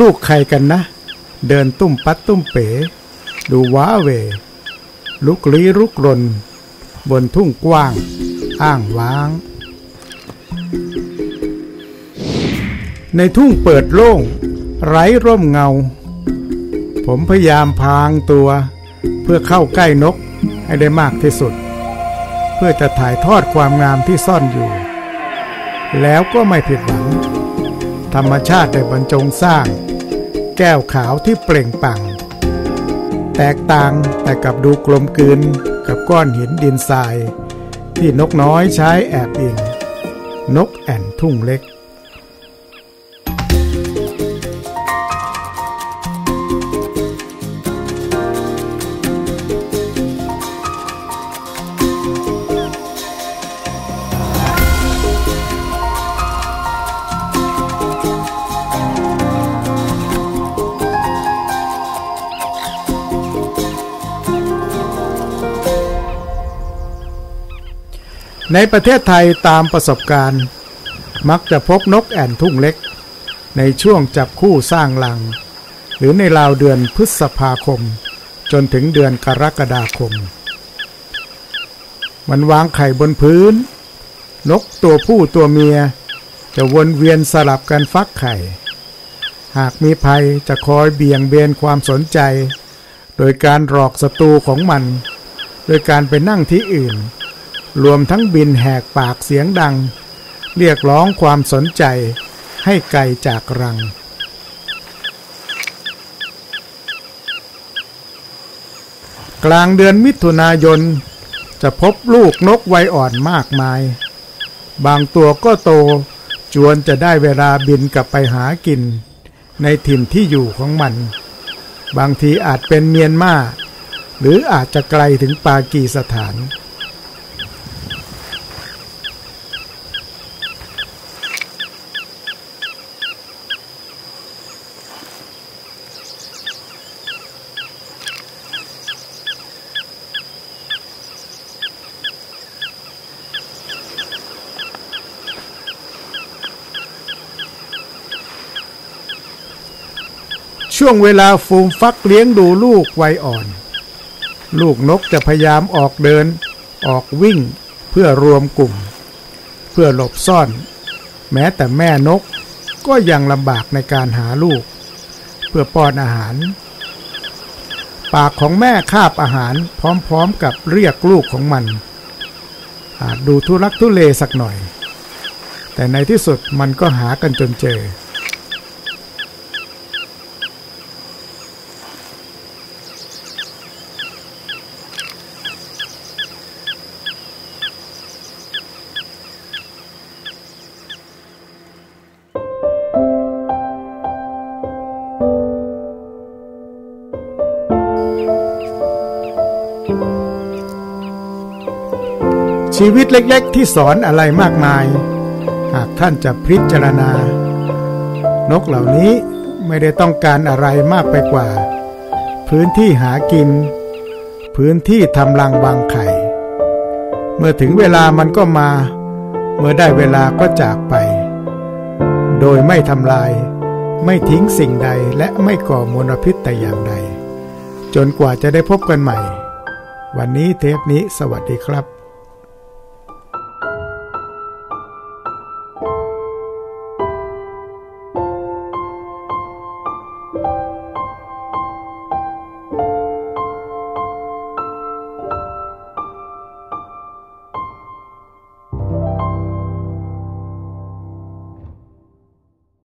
ลูกใครกันนะ เดินตุ้มปัดตุ้มเป๋ ดูว้าเว ลุกลี้ลุกรน บนทุ่งกว้าง อ้างว้าง ในทุ่งเปิดโล่ง ไร้ร่มเงา ผมพยายามพางตัว เพื่อเข้าใกล้นกให้ได้มากที่สุด เพื่อจะถ่ายทอดความงามที่ซ่อนอยู่ แล้วก็ไม่ผิดหวังธรรมชาติได้บรรจงสร้าง แก้วขาวที่เปล่งปัง แตกต่างแต่กับดูกลมกลืนกับก้อนหินดินทราย ที่นกน้อยใช้แอบอิง นกแอ่นทุ่งเล็ก ในประเทศไทยตามประสบการณ์ มักจะพบนกแอ่นทุ่งเล็ก ในช่วงจับคู่สร้างลัง หรือในราวเดือนพฤษภาคม จนถึงเดือนกรกฎาคม มันวางไข่บนพื้น นกตัวผู้ตัวเมีย จะวนเวียนสลับกันฟักไข่ หากมีภัยจะคอยเบี่ยงเบนความสนใจ โดยการหลอกศัตรูของมัน โดยการไปนั่งที่อื่น รวมทั้งบินแหกปากเสียงดัง เรียกร้องความสนใจให้ไกลจากรัง กลางเดือนมิถุนายน จะพบลูกนกวัยอ่อนมากมาย บางตัวก็โตจวนจะได้เวลาบินกลับไปหากิน ในถิ่นที่อยู่ของมัน บางทีอาจเป็นเมียนมาหรืออาจจะไกลถึงปากีสถาน ช่วงเวลาฟูมฟักเลี้ยงดูลูกวัยอ่อน ลูกนกจะพยายามออกเดิน ออกวิ่งเพื่อรวมกลุ่ม เพื่อหลบซ่อน แม้แต่แม่นกก็ยังลำบากในการหาลูก เพื่อป้อนอาหาร ปากของแม่คาบอาหารพร้อมๆกับเรียกลูกของมัน อาจดูทุรักทุเลสักหน่อย แต่ในที่สุดมันก็หากันจนเจอ ชีวิตเล็กๆ ที่สอนอะไรมากมาย หากท่านจะพิจารณา นกเหล่านี้ไม่ได้ต้องการอะไรมากไปกว่า พื้นที่หากิน พื้นที่ทำรังวางไข่ เมื่อถึงเวลามันก็มา เมื่อได้เวลาก็จากไป โดยไม่ทำลาย ไม่ทิ้งสิ่งใดและไม่ก่อมลพิษแต่อย่างใด จนกว่าจะได้พบกันใหม่ วันนี้เทปนี้สวัสดีครับ